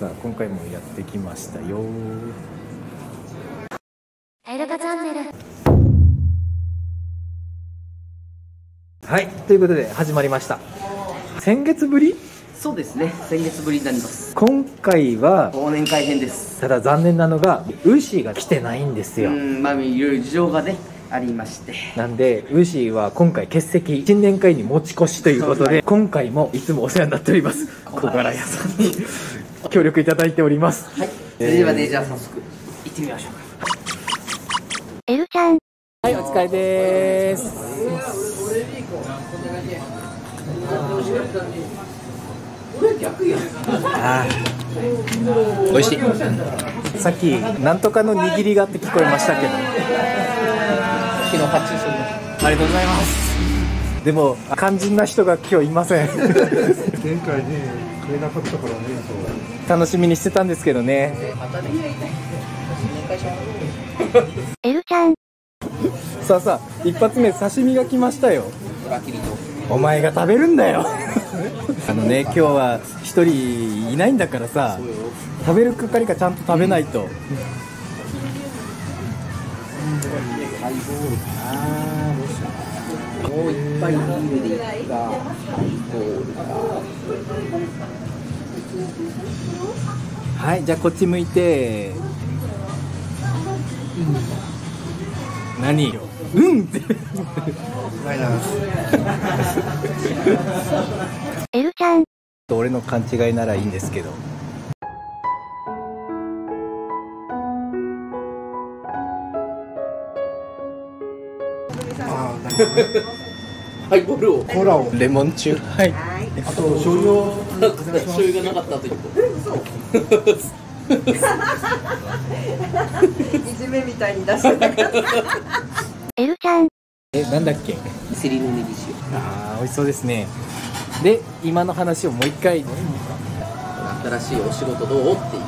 さあ今回もやってきましたよ。エルカチャンネル。はいということで始まりました。先月ぶり？そうですね。先月ぶりになります。今回は忘年会編です。ただ残念なのがウーシーが来てないんですよ、うんまあいろいろ事情がねありまして。なんでウーシーは今回欠席新年会に持ち越しということで今回もいつもお世話になっております。小柄屋さんに協力いただいております。はい。それではねじゃあ早速行ってみましょうかエルちゃん。はいお疲れです。あー。美味しい。さっきなんとかの握りがって聞こえましたけど。昨日発注しありがとうございます。でも肝心な人が今日いません。前回ね食えなかったからね楽しみにしてたんですけどね。エルちゃん。さあさあ一発目刺身が来ましたよ。お前が食べるんだよ。あのね今日は一人いないんだからさ食べる係かちゃんと食べないと、もういっぱいビールでいくかハイボールかはいじゃあこっち向いて、何？ようん。ってエルちゃん。俺の勘違いならいいんですけど ハイボールをコーラをレモンチュー。ハイあと醤油を。醤油がなかったといういじめみたいに出してたから。エルちゃん。えなんだっけ？セリのネギ塩あー美味しそうですね。で今の話をもう一回。新しいお仕事どう？っていう。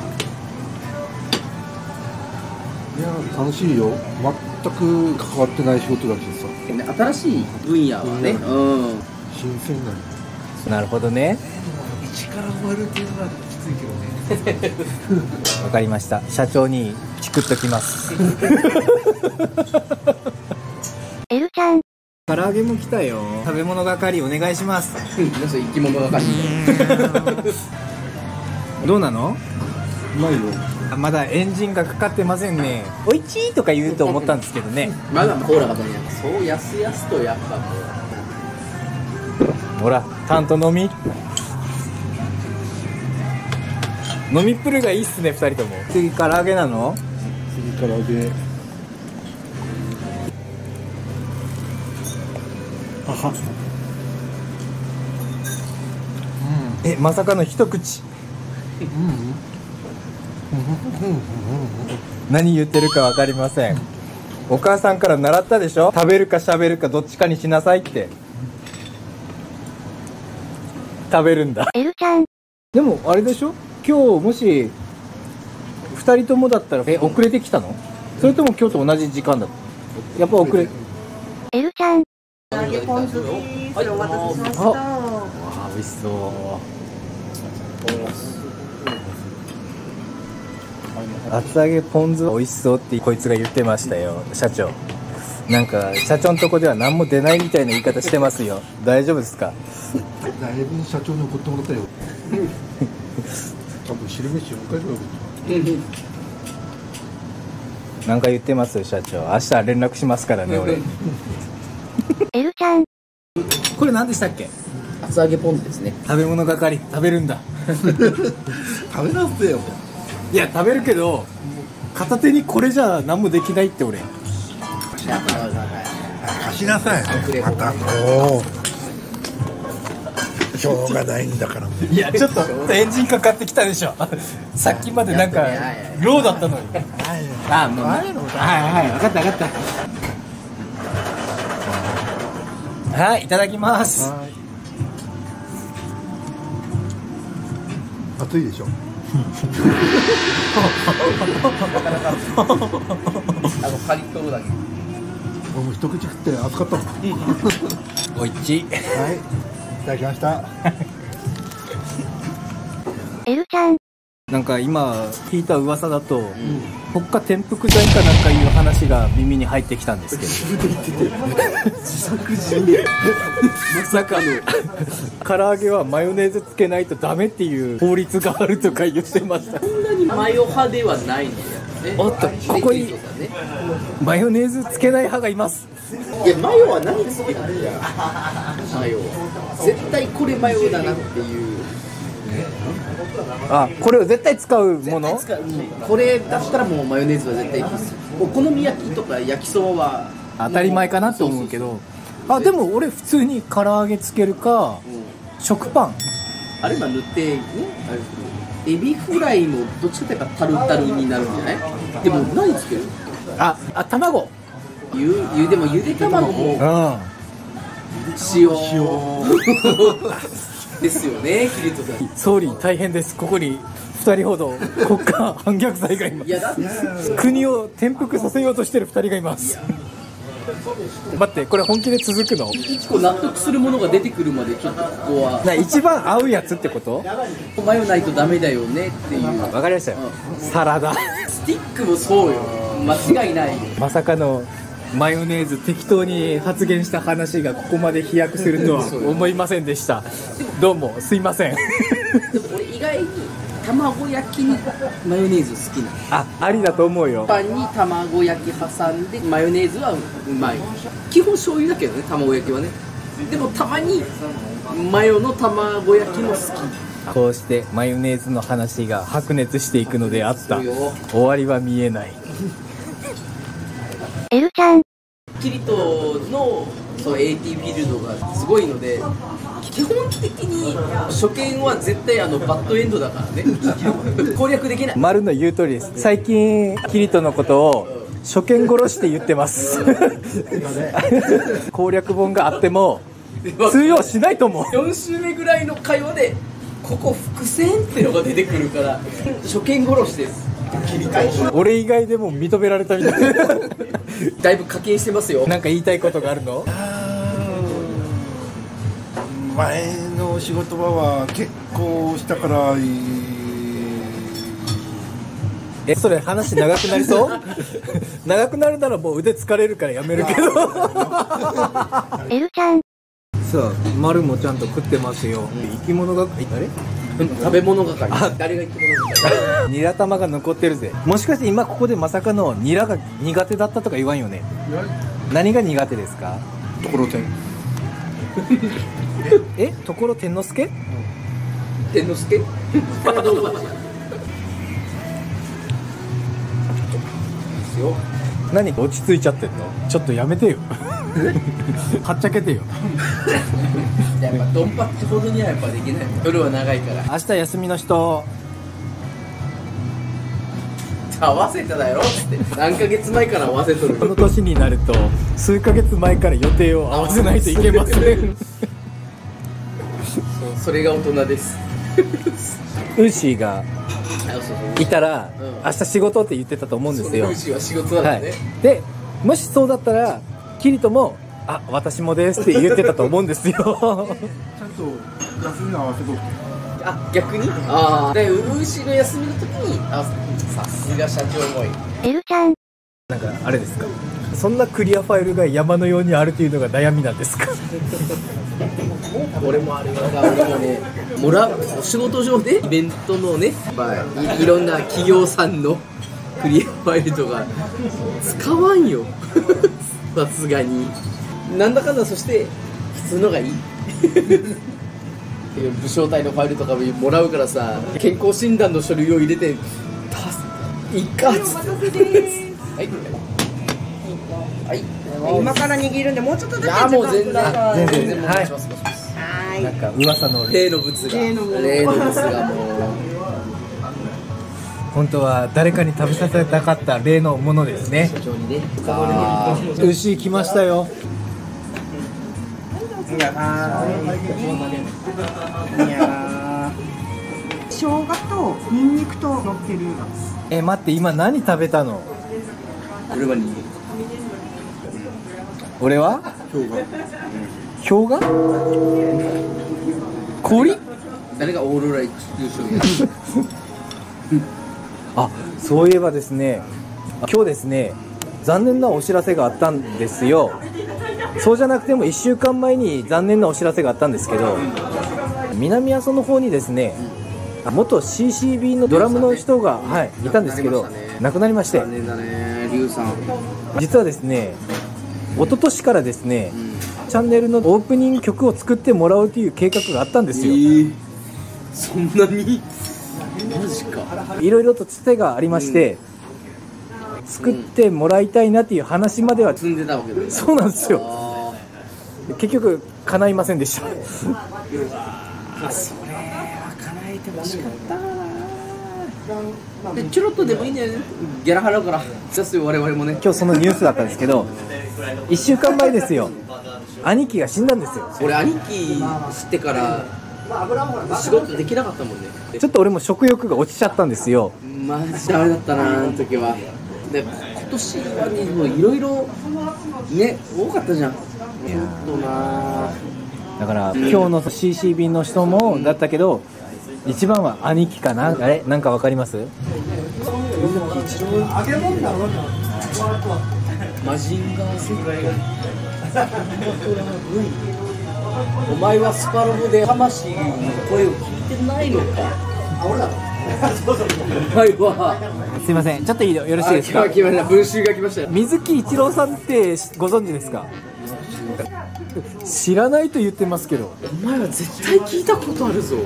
いや楽しいよ。全く関わってない仕事だけどさ。ね新しい分野はね。うん。新鮮なのなるほどね。一から覚えるっていうのがきついけどね。わかりました。社長にチクっときます。エルちゃん。唐揚げも来たよ。食べ物係お願いします。皆さん生き物係。どうなの？うまいよ。あまだエンジンがかかってませんね。おいちーとか言うと思ったんですけどね。まだコーラがねそうやすやすとやっぱもう。ほら担当飲み。飲みっぷるがいいっすね二人とも。次唐揚げなの？次から揚げ。あは。えまさかの一口何言ってるか分かりません。お母さんから習ったでしょ？食べるか喋るかどっちかにしなさいって。食べるんだ。エルちゃん。でもあれでしょ？今日もし2人ともだったらえ遅れてきたの？それとも今日と同じ時間だった？やっぱ遅れ。エルちゃん。揚げポン酢ですお待たせしました。わあ美味しそう厚揚げポン酢美味しそうってこいつが言ってましたよ。社長。なんか社長のとこでは何も出ないみたいな言い方してますよ。大丈夫ですか？だいぶ社長に怒ってもらったよ。多分汁飯4回ぐらいなんか言ってます？よ社長。明日連絡しますからね俺。エルちゃん。これ何でしたっけ？厚揚げポン酢ですね。食べ物係。食べるんだ。食べなくてよいや食べるけど片手にこれじゃ何もできないって俺。貸しなさい。また。おしょうがないんだから。いやちょっとエンジンかかってきたでしょ。さっきまでなんかローだったのに。あもうはいはい分かった分かった。はいいただきます。暑いでしょあのカリッとだけ俺も一口食って暑かったもんはいおいちいただきました。エルちゃんなんか今聞いた噂だと、国家転覆剤かなんかいう話が耳に入ってきたんですけど。まさかの唐揚げはマヨネーズつけないとダメっていう法律があるとか言ってました。そんなにマヨ派ではないんだよね。おっとここにマヨネーズつけない派がいます。いやマヨは何つけるんだよ。マヨ絶対これマヨだなっていうあこれを絶対使うもの？使う。これだったらもうマヨネーズは絶対必須。お好み焼きとか焼きそばは当たり前かなと思うけど。あでも俺普通に唐揚げつけるか食パン。あれば塗ってねあれエビフライもどっちかというとタルタルになるんじゃない？でも何つける？ああ卵。ゆゆでもゆで卵。もうん。塩 ですよねキリトさん。総理大変です。ここに2人ほど国家反逆罪がいまいやだってす国を転覆させようとしてる2人がいます。待ってこれ本気で続くの？一個納得するものが出てくるまでちょっとここは。な一番合うやつってこと？マヨないとダメだよねっていう。わかりましたよ。サラダ。スティックもそうよ。間違いないまさかのマヨネーズ適当に発言した話がここまで飛躍するとは 思いませんでした。どうもすいません。でも俺意外に卵焼きにマヨネーズ好きなの。あありだと思うよ。パンに卵焼き挟んでマヨネーズはうまい。基本醤油だけどね卵焼きはね。でもたまにマヨの卵焼きも好き。こうしてマヨネーズの話が白熱していくのであった。終わりは見えないエルちゃん、キリトのそう AT フィールドがすごいので基本的に初見は絶対あのバッドエンドだからね。攻略できない。丸の言う通りです。最近キリトのことを初見殺しって言ってます。攻略本があっても通用しないと思う。4週目ぐらいの会話でここ伏線ってのが出てくるから初見殺しです 俺以外でも認められたみたい だいぶ課金してますよ。なんか言いたいことがあるの？前の仕事場は結婚したからいい。えそれ話長くなりそう？長くなるならもう腕疲れるからやめるけど。エルちゃん、さあ丸もちゃんと食ってますよ、生き物があれ？食べ物係。誰が言ってもニラ玉が残ってるぜ。もしかして今ここでまさかのニラが苦手だったとか言わんよね。何が苦手ですか？ところてん。えところ天之助天之助？からどうぞですよ何落ち着いちゃってんの？ちょっとやめてよはっちゃけてよ。やっぱドンパッチほどにはやっぱできない。夜は長いから。明日休みの人。合わせただよって。何ヶ月前から合わせとるこの年になると数ヶ月前から予定を合わせないといけません。それが大人です。ウーシーがいたら、うん。明日仕事って言ってたと思うんですよ。うちは仕事なはい。でもしそうだったらキリトも「あ私もです」って言ってたと思うんですよ。ちゃんと休みに合わせとくあ逆に？ああでウーシーの休みの時にあさすが社長思いエルちゃん、なんかあれですか？そんなクリアファイルが山のようにあるというのが悩みなんですか？俺もあれは俺もねもらうお仕事上でイベントのね、まあ、いいろんな企業さんのクリアファイルとか使わんよさすがに。なんだかんだそして普通のがいい。武将隊のファイルとかもらうからさ健康診断の書類を入れて「たす。いっか」っつって。はい。はい。今から握るんでもうちょっといだけやもう全然。あ全然全然。お願いします、はなんか噂の例の物が。例の物がもう本当は誰かに食べさせたかった例のものですね。牛来ましたよ。生姜とニンニクと乗ってる。え待って今何食べたの？俺はに俺は？氷河？氷？誰がオーロラ優勝や あそういえばですね今日ですね残念なお知らせがあったんですよ。そうじゃなくても1週間前に残念なお知らせがあったんですけど南阿蘇の方にですね元 CCB のドラムの人が、はい、いたんですけど亡くなりまして。残念だねリュウさん実はですね一昨年からですねチャンネルのオープニング曲を作ってもらうという計画があったんですよ。えーそんなにいろいろとつてがありまして、作ってもらいたいなっていう話までは、積んでたわけだよそうなんですよ。あ結局叶いませんでした。ー。あそれは叶えてほしかったな。でちょろっとでもいいんだよねギャラ払うからですよ我々もね。今日そのニュースだったんですけど1週間前ですよ。兄貴が死んだんですよ。俺兄貴知ってから仕事できなかったもんね ちょっと俺も食欲が落ちちゃったんですよ。マジダメだったなあの時は。で今年はねもういろいろね多かったじゃん。ちょっとなだから今日の CCB の人もだったけど一番は兄貴かな？あれ？なんかわかります？マジンガー Z お前はスパロボで魂の声を聞いてないのか。お前はすいません。ちょっといいよ。よろしいですか？あ来ました。文集が来ましたよ。水木一郎さんってご存知ですか？知らないと言ってますけど。お前は絶対聞いたことあるぞ。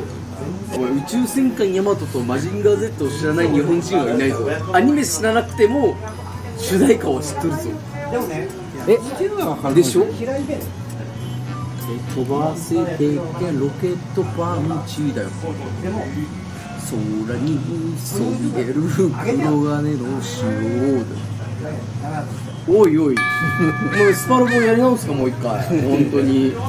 お前宇宙戦艦ヤマトとマジンガー Z を知らない日本人はいないぞ。アニメ知らなくても主題歌は知ってるぞ。え？でしょ？飛ばせてけロケットパンチだよ。空にそびえる黒金の塩おいおい。もうスパロボやり直すかもう一回。本当に。よ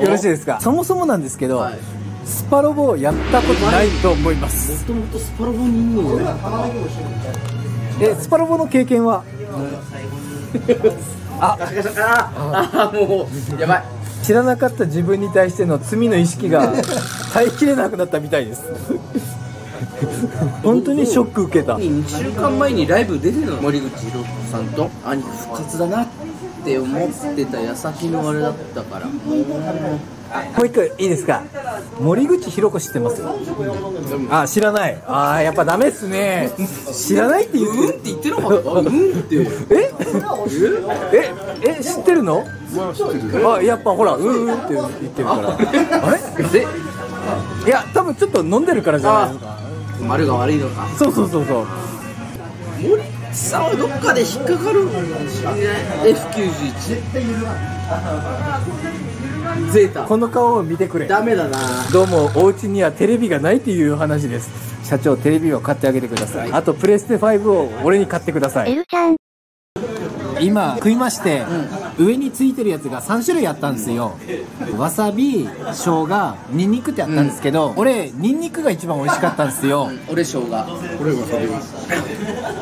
ろしいですか？そもそもなんですけど、はい。スパロボをやったことないと思います。もともとスパロボにいんのよえスパロボの経験は？ああ。あもうやばい知らなかった自分に対しての罪の意識が耐えきれなくなったみたいです。本当にショック受けた。2週間前にライブ出てたの森口博子さんと。兄貴復活だなって思ってた矢先のあれだったから。ももう一個いいですか？森口博子知ってます？あ知らない。あーやっぱダメっすね。知らないって言ううんっってて言ってなかった？うんってえ？え？え知ってるの？あやっぱほらうんうんって言ってるから。あれ？でいや多分ちょっと飲んでるからじゃないですか丸が悪いのか。そうそうそうそう。森口さんはどっかで引っかかるんじゃない F91 ゼータ。この顔を見てくれ。ダメだな。どうもお家にはテレビがないっていう話です。社長テレビを買ってあげてください。あとプレステ5を俺に買ってください。L ちゃん、今食いまして、上についてるやつが3種類あったんですよ。わさび生姜ニンニクってあったんですけど、俺ニンニクが一番美味しかったんですよ。俺生姜。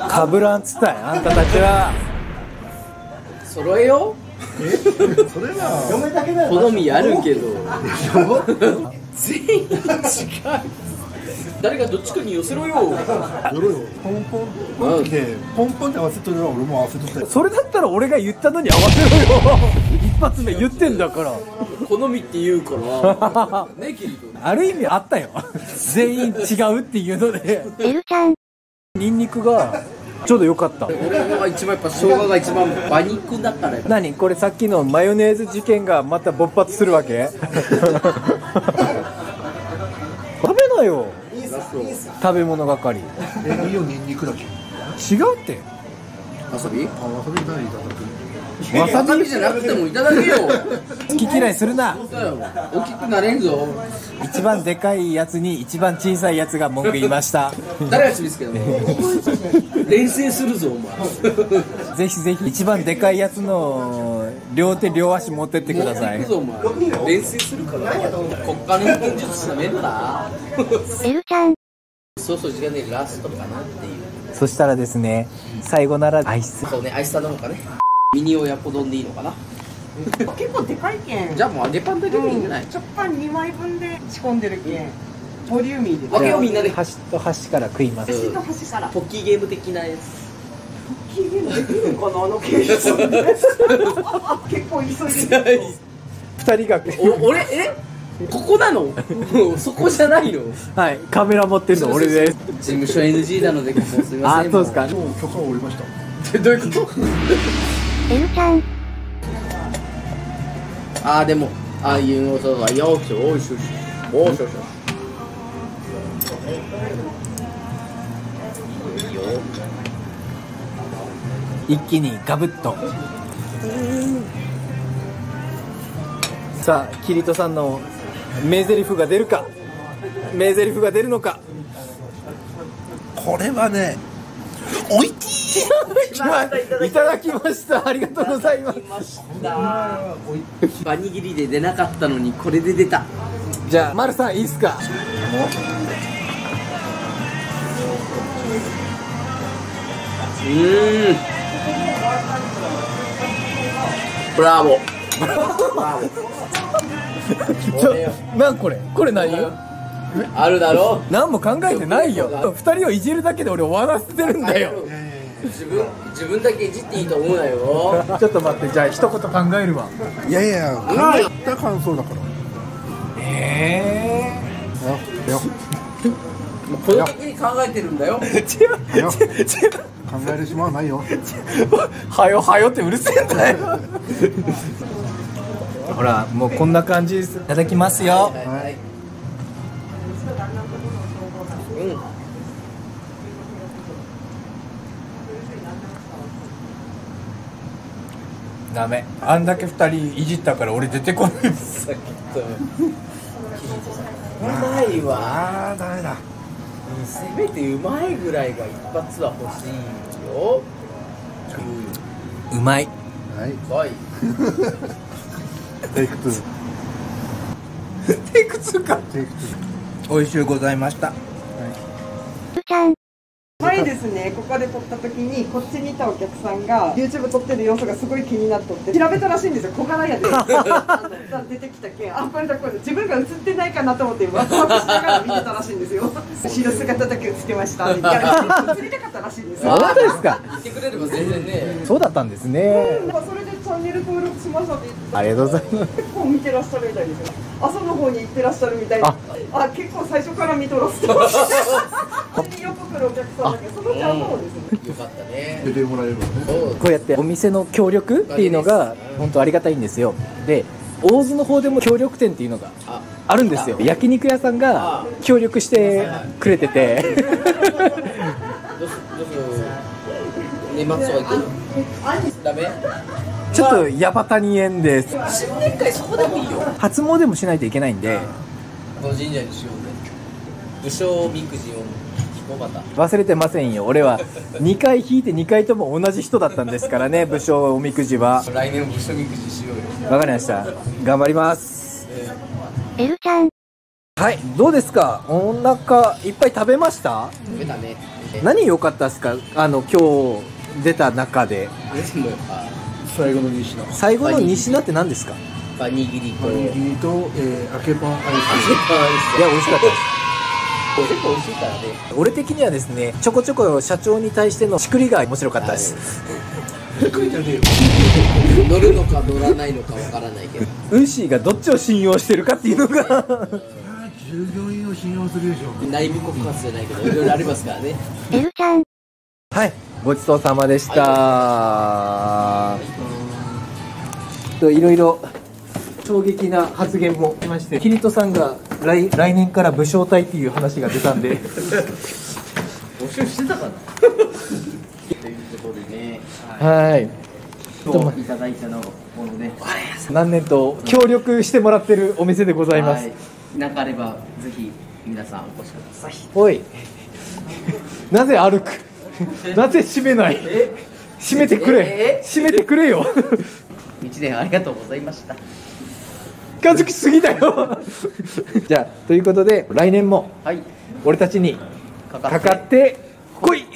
かぶらんっつったよあんたたちは。揃えよそれは。好みあるけど。全員違う。誰かどっちかに寄せろよ。やろうよ。ポンポン。ポンってポンポンって合わせとるのは俺も合わせとったよそれだったら俺が言ったのに合わせろよ。一発目言ってんだから。好みって言うから。ねキリトある意味あったよ。全員違うっていうので。L ちゃん、ニンニクがちょうど良かった。俺が一番やっぱ生姜が一番馬肉だから何？これさっきのマヨネーズ事件がまた勃発するわけ？食べなよ。食べ物係。えいいよニンニクだけ。違うって。わさび？あわさび何？いただく わさびじゃなくてもいただけよ。好き嫌いするな。大きくなれんぞ。一番でかいやつに一番小さいやつが文句言いました。誰がですけど 連戦するぞお前。ぜひぜひ一番でかいやつの両手両足持ってってください。持ってくぞお前。連戦するから国家の軍術なめんな L ちゃん、そうそう時間ねラストかなっていう。そしたらですね最後ならアイスそうねアイス頼むかねミニ親子丼でいいのかな？結構でかいけん。じゃあもう揚げパンだけでいいんじゃない？直パン2枚分で仕込んでるけん。ボリューミーで。分けようみんなで。端と端から食います。うん端と端から。ポッキーゲーム的なやつ。期限できるのかな？あのケース結構急いでる二人がお俺え？ここなの？そこじゃないの？はい。カメラ持ってるの俺です。事務所 NG なのでここすみません。あそうですか。もう許可を下りました。どういうこと？エルちゃん、あーでもああいうのそうそうよしよしよし。おしよしよし。いいよ一気にガブッと。さあキリトさんの名台詞が出るか。名台詞が出るのか。これはねおいていただきました。ありがとうございます。バニギリで出なかったのにこれで出た。じゃあ丸さんいいっすか？うーん。ブラボー。ちょなんこれ？これ何？あるだろ？何も考えてないよ。二人をいじるだけで俺終わらせてるんだよ。自分自分だけいじっていいと思うなよ。ちょっと待ってじゃあ一言考えるわ。いやいや考えた感想だから。えいやいやもうこの時に考えてるんだよ。え違う違う違う考える暇はないよ。はよはよってうるせえんだよ。ほらもうこんな感じですいただきますよ。はいうんダメ。あんだけ二人いじったから俺出てこないさっきと。うまいわ。ダメだ。せめてうまいぐらいが一発は欲しいよ。うまい。はい。はい。テイク2テイク2か。テイク美味しゅうございました。エルちゃん、前ですね。ここで撮った時にこっちにいたお客さんが YouTube 撮ってる様子がすごい気になっとって調べたらしいんですよ。小柄屋で出てきたけんあこれだこれだ。自分が映ってないかなと思ってワクワクしながら見てたらしいんですよ。後ろ姿だけ映ってました。みたいな映りたかったらしいんですよ。そうですか。言ってくれれば全然ね。そうだったんですね。なん。かそれでチャンネル登録しましたって言って。たありがとうございます。結構見てらっしゃるみたいですよ。朝の方に行ってらっしゃるみたいな。あ。あ結構最初から見とらせて るお客さん。だけどそのちゃんの方ですねよかったね出てもらえればねそうこうやってお店の協力っていうのが本当ありがたいんですよ。で大津の方でも協力店っていうのがああるんですよ。焼肉屋さんが協力してくれてて。年末は行くダメ？ちょっとヤバタニ園です。新年会そこでもいいよ。初詣もしないといけないんで。この神社にしようぜ武将みくじを忘れてませんよ。俺は2回引いて2回とも同じ人だったんですからね武将おみくじは。来年も武将みくじしようよ。わかりました。頑張ります。エルちゃん、はいどうですか？お腹いっぱい食べました？食べたね。何良かったですか？あの今日出た中で。でもやっぱ最後の西野最後の西名って何ですか？いバニギリと。おにぎりと、えー、揚げパンアイや美味しかったです結構美味しいからね。俺的にはですねちょこちょこ社長に対してのしくりが面白かったです。乗るのか乗らないのかわからないけど。ウーシーがどっちを信用してるかっていうのが。ス従業員を信用するでしょ内部告発じゃないけどいろいろありますからね。エルちゃん、はい。ごちそうさまでした。といろいろ衝撃な発言もしましてキリトさんが来来年から武将隊っていう話が出たんで。募集してたかな？ということでね。はい。今日いただいたのもので。何年と協力してもらってるお店でございます、はい。かあればぜひ皆さんお越しください。おい。なぜ歩く？なぜ閉めない？閉めてくれ。え？閉めてくれよ。一年ありがとうございました近づきすぎだよ。じゃあということで来年もはい。俺たちにかかかってこい